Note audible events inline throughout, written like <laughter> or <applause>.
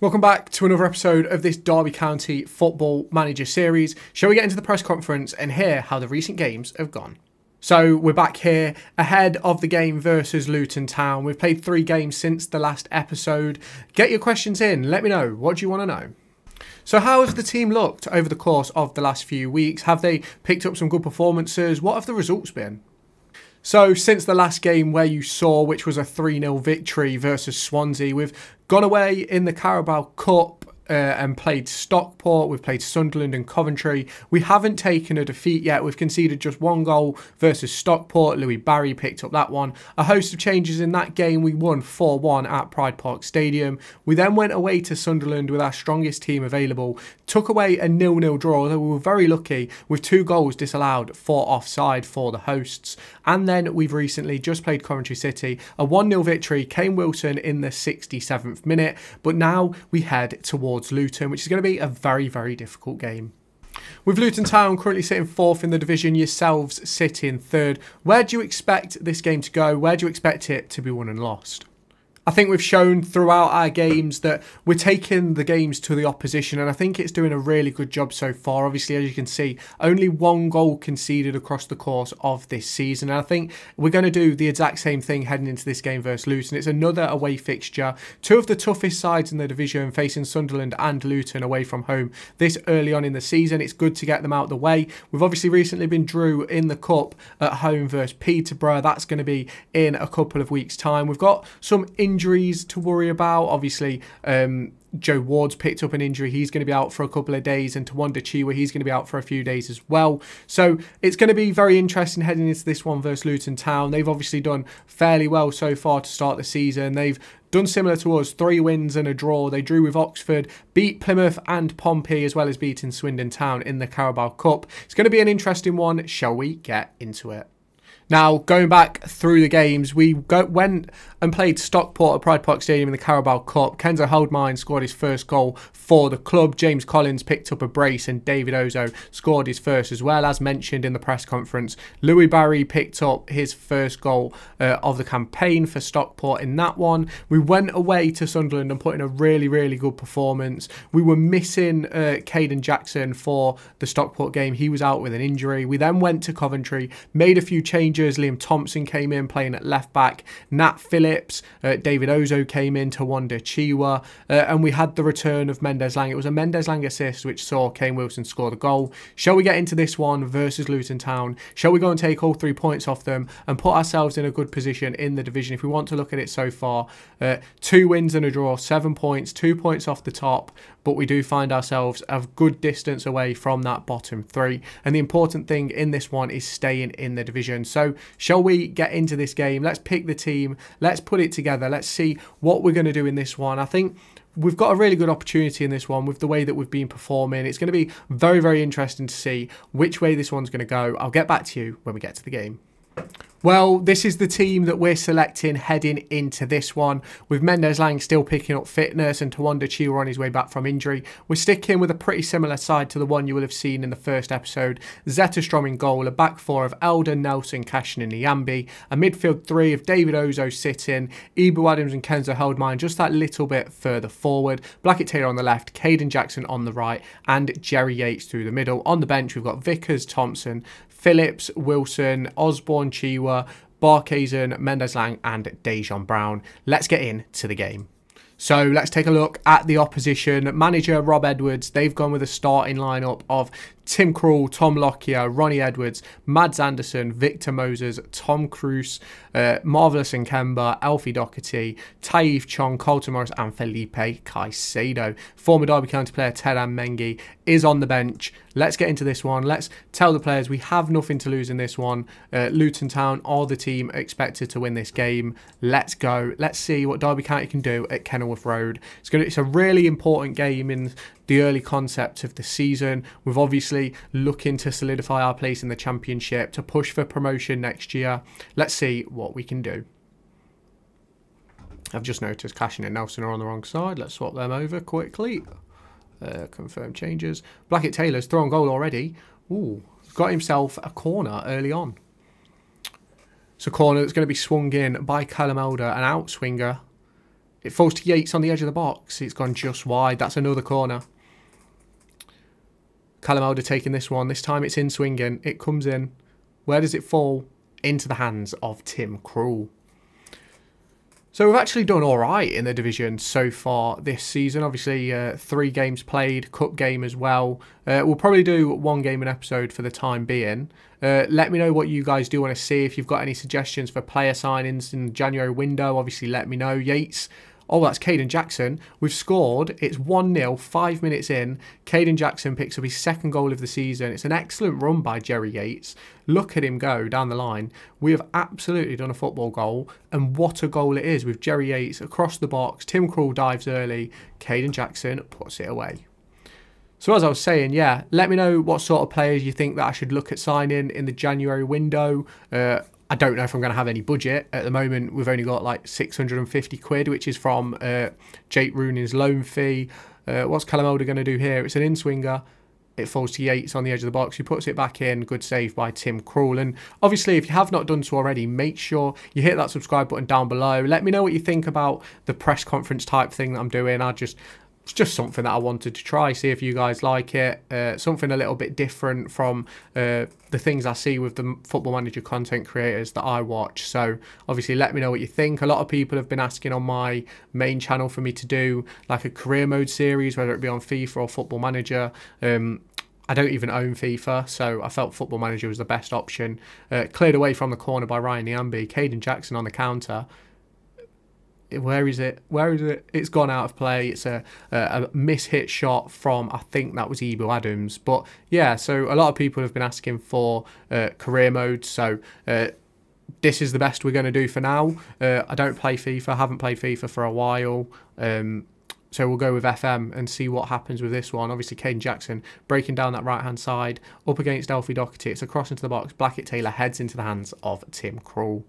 Welcome back to another episode of this Derby County Football Manager series. Shall we get into the press conference and hear how the recent games have gone? So we're back here ahead of the game versus Luton Town. We've played three games since the last episode. Get your questions in. Let me know. What do you want to know? So how has the team looked over the course of the last few weeks? Have they picked up some good performances? What have the results been? So, since the last game where you saw, which was a 3 0 victory versus Swansea, we've gone away in the Carabao Cup uh, and played Stockport. We've played Sunderland and Coventry. We haven't taken a defeat yet. We've conceded just one goal versus Stockport. Louis Barry picked up that one. A host of changes in that game. We won 4 1 at Pride Park Stadium. We then went away to Sunderland with our strongest team available. Took away a nil nil draw, although we were very lucky with two goals disallowed for offside for the hosts. And then we've recently just played Coventry City. A 1 0 victory. Kane Wilson in the 67th minute. But now we head towards towards Luton, which is going to be a very, very difficult game. With Luton Town currently sitting fourth in the division, yourselves sitting third. Where do you expect this game to go? Where do you expect it to be won and lost? I think we've shown throughout our games that we're taking the games to the opposition, and I think it's doing a really good job so far. Obviously, as you can see, only one goal conceded across the course of this season, and I think we're going to do the exact same thing heading into this game versus Luton. It's another away fixture. Two of the toughest sides in the division facing Sunderland and Luton away from home this early on in the season. It's good to get them out of the way. We've obviously recently been drew in the Cup at home versus Peterborough. That's going to be in a couple of weeks' time. We've got some injuries injuries to worry about. Obviously, um, Joe Ward's picked up an injury. He's going to be out for a couple of days. And Tawanda Chiwa, he's going to be out for a few days as well. So it's going to be very interesting heading into this one versus Luton Town. They've obviously done fairly well so far to start the season. They've done similar to us, three wins and a draw. They drew with Oxford, beat Plymouth and Pompey, as well as beating Swindon Town in the Carabao Cup. It's going to be an interesting one. Shall we get into it? Now, going back through the games, we go, went and played Stockport at Pride Park Stadium in the Carabao Cup. Kenzo Goudmijn scored his first goal for the club. James Collins picked up a brace and David Ozoh scored his first as well. As mentioned in the press conference, Louis Barry picked up his first goal uh, of the campaign for Stockport in that one. We went away to Sunderland and put in a really, really good performance. We were missing uh, Kayden Jackson for the Stockport game. He was out with an injury. We then went to Coventry, made a few changes Liam Thompson came in playing at left back. Nat Phillips, uh, David Ozoh came in to Wanda Chiwa. Uh, and we had the return of Mendez-Laing. It was a Mendez-Laing assist which saw Kane Wilson score the goal. Shall we get into this one versus Luton Town? Shall we go and take all three points off them and put ourselves in a good position in the division? If we want to look at it so far, uh, two wins and a draw, seven points, two points off the top but we do find ourselves a good distance away from that bottom three. And the important thing in this one is staying in the division. So, shall we get into this game? Let's pick the team, let's put it together, let's see what we're going to do in this one. I think we've got a really good opportunity in this one with the way that we've been performing. It's going to be very, very interesting to see which way this one's going to go. I'll get back to you when we get to the game. Well, this is the team that we're selecting heading into this one. With Mendez-Laing still picking up fitness and Tawanda Chiwa on his way back from injury. We're sticking with a pretty similar side to the one you will have seen in the first episode. Zetterstrom in goal, a back four of Elder, Nelson, Cashin and Nyambe, a midfield three of David Ozoh sitting, Ebou Adams and Kenzo Goudmijn just that little bit further forward. Blackett Taylor on the left, Kayden Jackson on the right, and Jerry Yates through the middle. On the bench, we've got Vickers, Thompson, Phillips, Wilson, Osborne, Chiwa, Barkhuizen, Mendes Lang, and Dajaune Brown. Let's get into the game. So let's take a look at the opposition. Manager Rob Edwards, they've gone with a starting lineup of Tim Krul, Tom Lockyer, Ronnie Edwards, Mads Andersen, Victor Moses, Tom Cruise, uh, Marvelous Kemba, Alfie Doherty, Tahith Chong, Carlton Morris, and Felipe Caicedo. Former Derby County player Teden Mengi is on the bench. Let's get into this one. Let's tell the players we have nothing to lose in this one. Uh, Luton Town are the team expected to win this game. Let's go. Let's see what Derby County can do at Kenilworth Road. It's to, it's a really important game in the early concept of the season. We're obviously looking to solidify our place in the championship to push for promotion next year. Let's see what we can do. I've just noticed Cashin and Nelson are on the wrong side. Let's swap them over quickly. Uh, confirm changes. Blackett Taylor's thrown goal already. Ooh, got himself a corner early on. A corner that's going to be swung in by Callum Elder, an outswinger It falls to Yates on the edge of the box. It's gone just wide. That's another corner. Elder taking this one. This time it's in swinging. It comes in. Where does it fall? Into the hands of Tim Krul. So we've actually done all right in the division so far this season. Obviously, uh, three games played, cup game as well. Uh, we'll probably do one game an episode for the time being. Uh, let me know what you guys do want to see. If you've got any suggestions for player signings in the January window, obviously let me know. Yates Oh, that's Kayden Jackson. We've scored. It's 1 0, five minutes in. Kayden Jackson picks up his second goal of the season. It's an excellent run by Jerry Yates. Look at him go down the line. We have absolutely done a football goal, and what a goal it is with Jerry Yates across the box. Tim Krul dives early. Kayden Jackson puts it away. So as I was saying, yeah, let me know what sort of players you think that I should look at signing in the January window. Uh, I don't know if I'm going to have any budget. At the moment, we've only got like 650 quid, which is from uh, Jake Rooney's loan fee. Uh, what's Callum Elder going to do here? It's an in-swinger. It falls to Yates on the edge of the box. He puts it back in. Good save by Tim Krul. And obviously, if you have not done so already, make sure you hit that subscribe button down below. Let me know what you think about the press conference type thing that I'm doing. I just it's just something that I wanted to try, see if you guys like it. Uh, something a little bit different from uh, the things I see with the Football Manager content creators that I watch. So obviously, let me know what you think. A lot of people have been asking on my main channel for me to do like a career mode series, whether it be on FIFA or Football Manager. Um, I don't even own FIFA, so I felt Football Manager was the best option. Uh, cleared away from the corner by Ryan Nyambe, Kayden Jackson on the counter where is it? Where is it? It's gone out of play. It's a, a, a mishit shot from, I think that was Ebou Adams. But yeah, so a lot of people have been asking for uh, career mode. So uh, this is the best we're going to do for now. Uh, I don't play FIFA. Haven't played FIFA for a while. Um, so we'll go with FM and see what happens with this one. Obviously, Kane Jackson breaking down that right-hand side, up against Elfie Doherty. It's across into the box. Blackett Taylor heads into the hands of Tim Krul.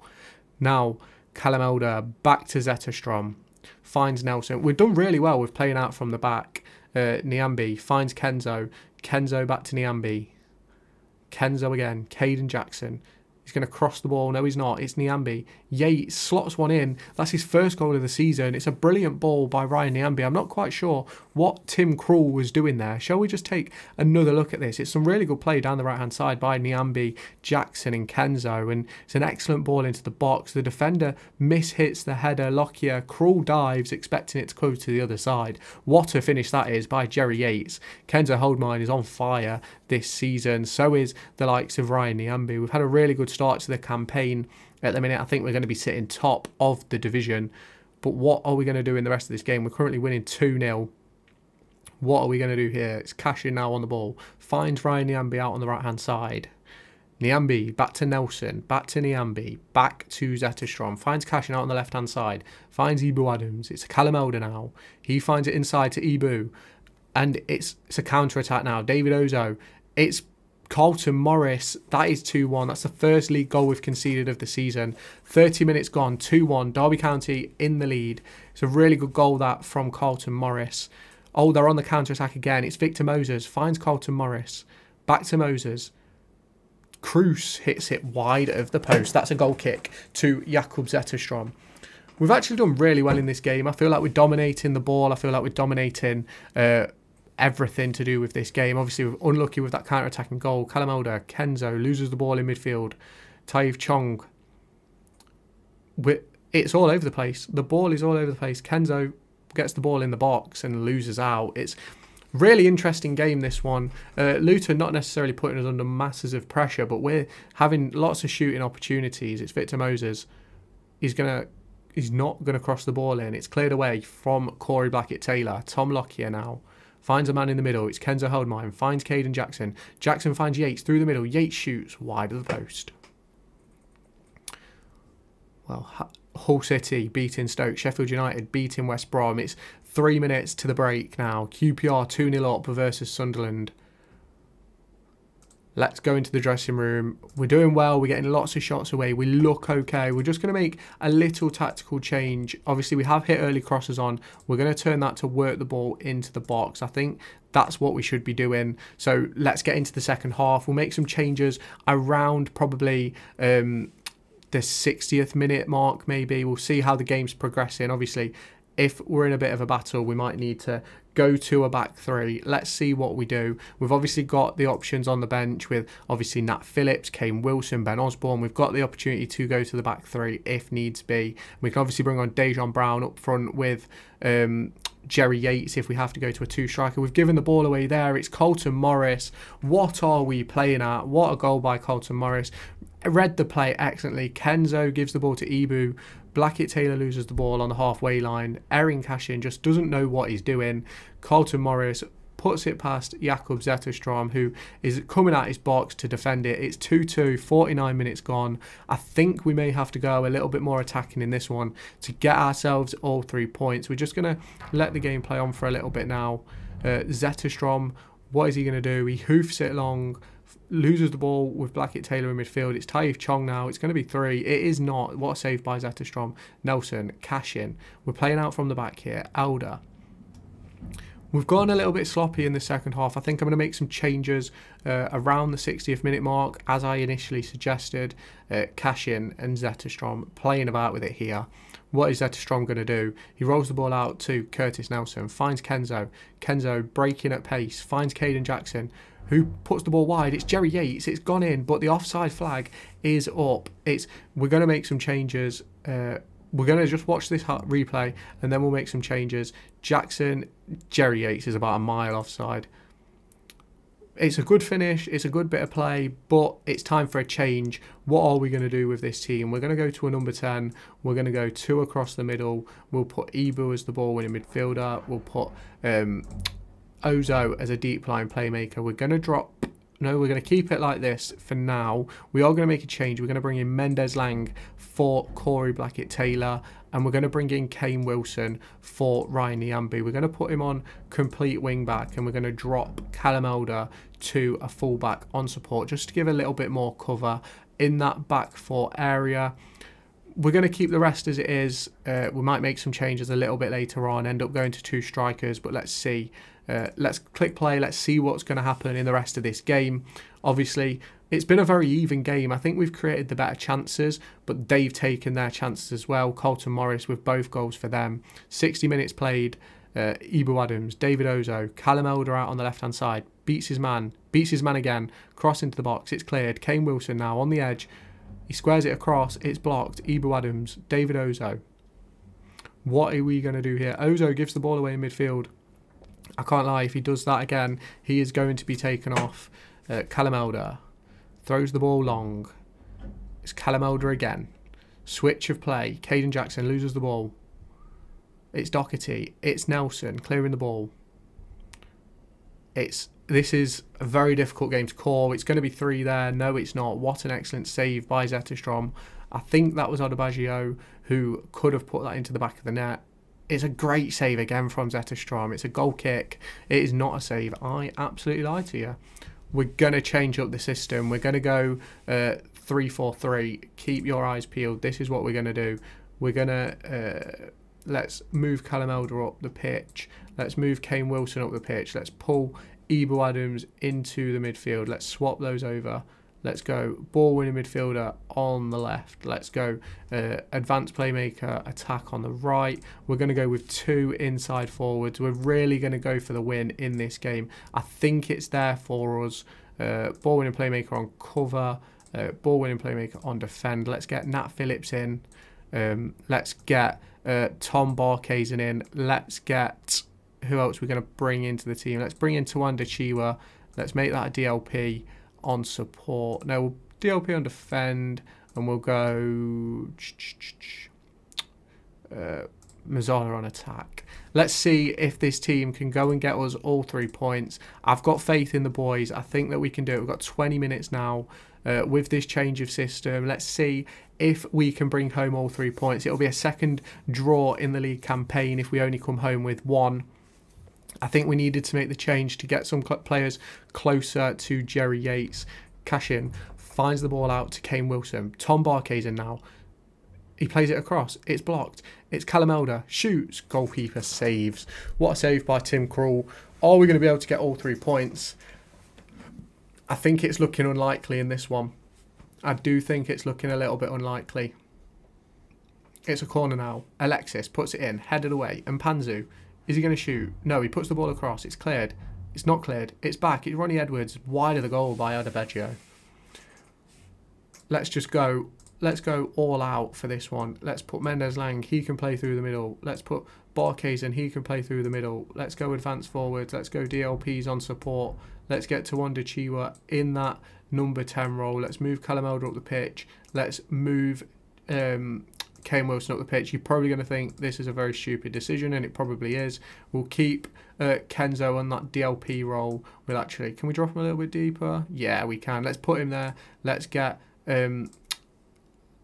Now, Callum Elder back to Zetterstrom, finds Nelson. We've done really well with playing out from the back. Uh, Nyambe finds Kenzo. Kenzo back to Nyambe, Kenzo again. Kayden Jackson. He's going to cross the ball. No, he's not. It's Nyambe. Yates slots one in. That's his first goal of the season. It's a brilliant ball by Ryan Nyambe. I'm not quite sure what Tim Krul was doing there. Shall we just take another look at this? It's some really good play down the right-hand side by Nyambe, Jackson and Kenzo. And it's an excellent ball into the box. The defender mishits the header. Lockyer. Krul dives, expecting it to go to the other side. What a finish that is by Jerry Yates. Kenzo Goudmijn is on fire this season. So is the likes of Ryan Nyambe. We've had a really good start to the campaign at the minute. I think we're going to be sitting top of the division. But what are we going to do in the rest of this game? We're currently winning 2-0. What are we going to do here? It's Cashin now on the ball. Finds Ryan Nyambe out on the right-hand side. Nyambe, back to Nelson, back to Nyambe, back to Zetterstrom. Finds Cashin out on the left-hand side. Finds Ebou Adams. It's Callum Elder now. He finds it inside to Ebou. And it's, it's a counter-attack now. David Ozoh. It's Carlton Morris, that is 2 1. That's the first league goal we've conceded of the season. 30 minutes gone, 2 1. Derby County in the lead. It's a really good goal that from Carlton Morris. Oh, they're on the counter attack again. It's Victor Moses, finds Carlton Morris. Back to Moses. Cruz hits it wide of the post. That's a goal kick to Jakub Zetterstrom. We've actually done really well in this game. I feel like we're dominating the ball. I feel like we're dominating uh, everything to do with this game. Obviously, we're unlucky with that counter-attacking goal. Elder, Kenzo loses the ball in midfield. Tahith Chong. It's all over the place. The ball is all over the place. Kenzo gets the ball in the box and loses out. It's really interesting game this one. Uh, Luton not necessarily putting us under masses of pressure, but we're having lots of shooting opportunities. It's Victor Moses. He's gonna he's not gonna cross the ball in. It's cleared away from Corey Blackett Taylor. Tom Lockyer now finds a man in the middle. It's Kenzo Goudmijn, finds Kayden Jackson. Jackson finds Yates through the middle. Yates shoots wide of the post. Well, Hull City beating Stoke. Sheffield United beating West Brom. It's three minutes to the break now. QPR 2 0 up versus Sunderland. Let's go into the dressing room. We're doing well. We're getting lots of shots away. We look okay. We're just going to make a little tactical change. Obviously, we have hit early crosses on. We're going to turn that to work the ball into the box. I think that's what we should be doing. So let's get into the second half. We'll make some changes around probably um, the 60th minute mark, maybe. We'll see how the game's progressing. Obviously, if we're in a bit of a battle, we might need to go to a back three. Let's see what we do. We've obviously got the options on the bench with obviously Nat Phillips, Kane Wilson, Ben Osborne. We've got the opportunity to go to the back three if needs be. We can obviously bring on Dajaune Brown up front with um, Jerry Yates if we have to go to a two striker. We've given the ball away there. It's Carlton Morris. What are we playing at? What a goal by Carlton Morris. Read the play excellently. Kenzo gives the ball to Ebou. Blackett Taylor loses the ball on the halfway line. Erin Cashin just doesn't know what he's doing. Carlton Morris puts it past Jakub Zetterstrom, who is coming at his box to defend it. It's 2 2, 49 minutes gone. I think we may have to go a little bit more attacking in this one to get ourselves all three points. We're just going to let the game play on for a little bit now. Uh, Zetterstrom, what is he going to do? He hoofs it long loses the ball with Blackett Taylor in midfield. It's Tahith Chong now. It's going to be three. It is not. What a save by Zetterstrom. Nelson, Cashin. We're playing out from the back here. Elder. We've gone a little bit sloppy in the second half. I think I'm going to make some changes uh, around the 60th minute mark, as I initially suggested. Uh, Cashin and Zetterstrom playing about with it here. What is Zetterstrom going to do? He rolls the ball out to Curtis Nelson, finds Kenzo. Kenzo breaking at pace, finds Kayden Jackson, who puts the ball wide. It's Jerry Yates. It's gone in, but the offside flag is up. It's we're going to make some changes. Uh, we're going to just watch this replay and then we'll make some changes. Jackson, Jerry Yates is about a mile offside. It's a good finish, it's a good bit of play, but it's time for a change. What are we going to do with this team? We're going to go to a number 10. We're going to go two across the middle. We'll put Ebou as the ball winning midfielder. We'll put um, Ozoh as a deep line playmaker. We're going to drop no, we're going to keep it like this for now. We are going to make a change. We're going to bring in Mendez-Laing for Corey Blackett-Taylor. And we're going to bring in Kane Wilson for Ryan Nyambe. We're going to put him on complete wing back. And we're going to drop Callum Elder to a fullback on support. Just to give a little bit more cover in that back four area we're going to keep the rest as it is. Uh, we might make some changes a little bit later on, end up going to two strikers, but let's see. Uh, let's click play. Let's see what's going to happen in the rest of this game. Obviously, it's been a very even game. I think we've created the better chances, but they've taken their chances as well. Carlton Morris with both goals for them. 60 minutes played. Uh, Ebou Adams, David Ozoh, Callum Elder out on the left hand side, beats his man, beats his man again, cross into the box, it's cleared. Kane Wilson now on the edge, he squares it across. It's blocked. Ebou Adams, David Ozoh. What are we going to do here? Ozoh gives the ball away in midfield. I can't lie. If he does that again, he is going to be taken off. Uh, throws the ball long. It's Callum Elder again. Switch of play. Kayden Jackson loses the ball. It's Doherty. It's Nelson clearing the ball. It's this is a very difficult game to call. It's going to be three there. No, it's not. What an excellent save by Zetterstrom. I think that was Odubajo who could have put that into the back of the net. It's a great save again from Zetterstrom. It's a goal kick. It is not a save. I absolutely lied to you. We're going to change up the system. We're going to go uh, 3 4 3. Keep your eyes peeled. This is what we're going to do. We're going to. Uh, let's move Callum Elder up the pitch. Let's move Kane Wilson up the pitch. Let's pull Ebou Adams into the midfield. Let's swap those over. Let's go ball winning midfielder on the left. Let's go uh, advanced playmaker attack on the right. We're going to go with two inside forwards. We're really going to go for the win in this game. I think it's there for us. Uh, ball winning playmaker on cover. Uh, ball winning playmaker on defend. Let's get Nat Phillips in. Um, let's get uh, Tom Barkhuizen in. Let's get who else we're going to bring into the team. Let's bring in Tawanda Chiwa. Let's make that a DLP on support. Now we'll DLP on defend, and we'll go <tsk> uh, on attack. Let's see if this team can go and get us all three points. I've got faith in the boys. I think that we can do it. We've got 20 minutes now uh, with this change of system. Let's see if we can bring home all three points. It'll be a second draw in the league campaign if we only come home with one. I think we needed to make the change to get some players closer to Jerry Yates. Cashin finds the ball out to Kane Wilson. Tom Barkhuizen now. He plays it across. It's blocked. It's Callum Elder. Shoots. Goalkeeper saves. What a save by Tim Krul. Are we going to be able to get all three points? I think it's looking unlikely in this one. I do think it's looking a little bit unlikely. It's a corner now. Alexis puts it in, headed away. And Panzu, is he going to shoot? No, he puts the ball across. It's cleared. It's not cleared. It's back. It's Ronnie Edwards, wide of the goal by Adebayo. Let's just go. Let's go all out for this one. Let's put Mendez-Laing. He can play through the middle. Let's put Barkes and he can play through the middle. Let's go advance forwards. Let's go DLPs on support. Let's get to Wanda Chiwa in that number 10 role. Let's move Callum Elder up the pitch. Let's move um, Kane Wilson up the pitch. You're probably going to think this is a very stupid decision, and it probably is. We'll keep uh, Kenzo on that DLP role. We'll actually, can we drop him a little bit deeper? Yeah, we can. Let's put him there. Let's get um,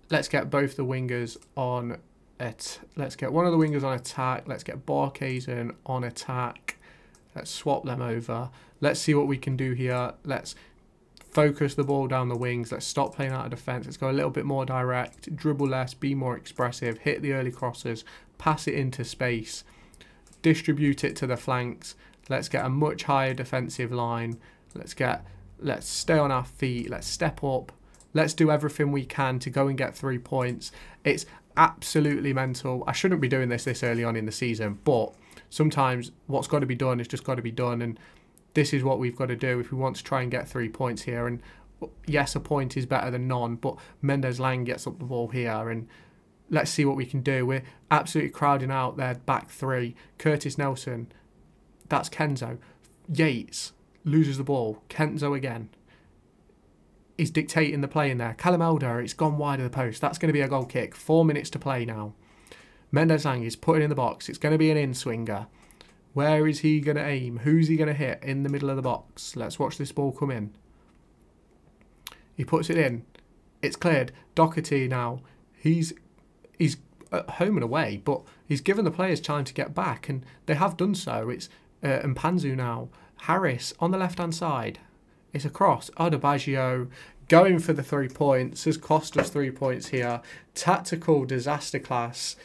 let's get both the wingers on it. Let's get one of the wingers on attack. Let's get Barkhuizen on attack. Let's swap them over. Let's see what we can do here. Let's focus the ball down the wings. Let's stop playing out of defence. Let's go a little bit more direct, dribble less, be more expressive, hit the early crosses, pass it into space, distribute it to the flanks. Let's get a much higher defensive line. Let's get let's stay on our feet. Let's step up. Let's do everything we can to go and get three points. It's absolutely mental. I shouldn't be doing this this early on in the season, but sometimes what's got to be done is just got to be done and this is what we've got to do if we want to try and get three points here. And yes, a point is better than none, but Mendez-Laing gets up the ball here and let's see what we can do. We're absolutely crowding out their back three. Curtis Nelson, that's Kenzo. Yates loses the ball. Kenzo again. Is dictating the play in there. Callum Elder, it's gone wide of the post. That's going to be a goal kick. Four minutes to play now. Mendez-Laing is putting in the box. It's going to be an in swinger. Where is he going to aim? Who's he going to hit in the middle of the box? Let's watch this ball come in. He puts it in. It's cleared. Doherty now. He's he's home and away, but he's given the players time to get back, and they have done so. It's uh, Mpanzu now. Harris on the left hand side. It's across. Adebayo going for the three points has cost us three points here. Tactical disaster class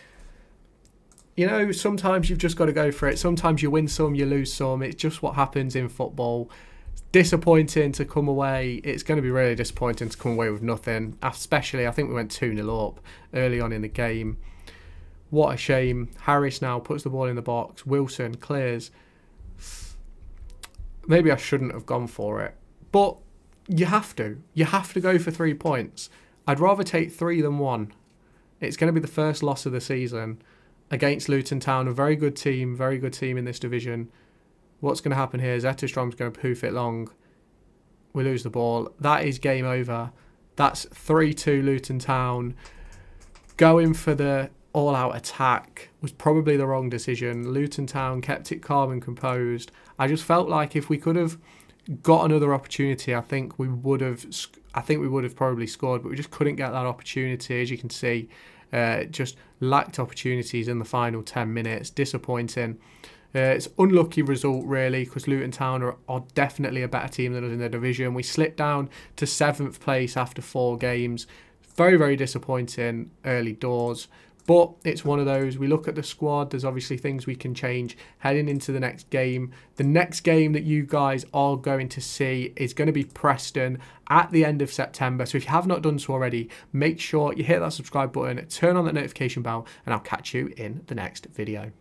you know, sometimes you've just got to go for it. Sometimes you win some, you lose some. It's just what happens in football. disappointing to come away. It's going to be really disappointing to come away with nothing. Especially, I think we went 2 0 up early on in the game. What a shame. Harris now puts the ball in the box. Wilson clears. Maybe I shouldn't have gone for it. But you have to. You have to go for three points. I'd rather take three than one. It's going to be the first loss of the season against Luton Town, a very good team, very good team in this division. What's going to happen here is Zetterstrom's going to poof it long. We lose the ball. That is game over. That's 3-2 Luton Town. Going for the all-out attack was probably the wrong decision. Luton Town kept it calm and composed. I just felt like if we could have got another opportunity, I think we would have. I think we would have probably scored, but we just couldn't get that opportunity. As you can see, uh, just lacked opportunities in the final 10 minutes. Disappointing. Uh, it's unlucky result really because Luton Town are, are, definitely a better team than us in the division. We slipped down to seventh place after four games. Very very disappointing early doors. But it's one of those. We look at the squad. There's obviously things we can change heading into the next game. The next game that you guys are going to see is going to be Preston at the end of September. So if you have not done so already, make sure you hit that subscribe button, turn on that notification bell, and I'll catch you in the next video.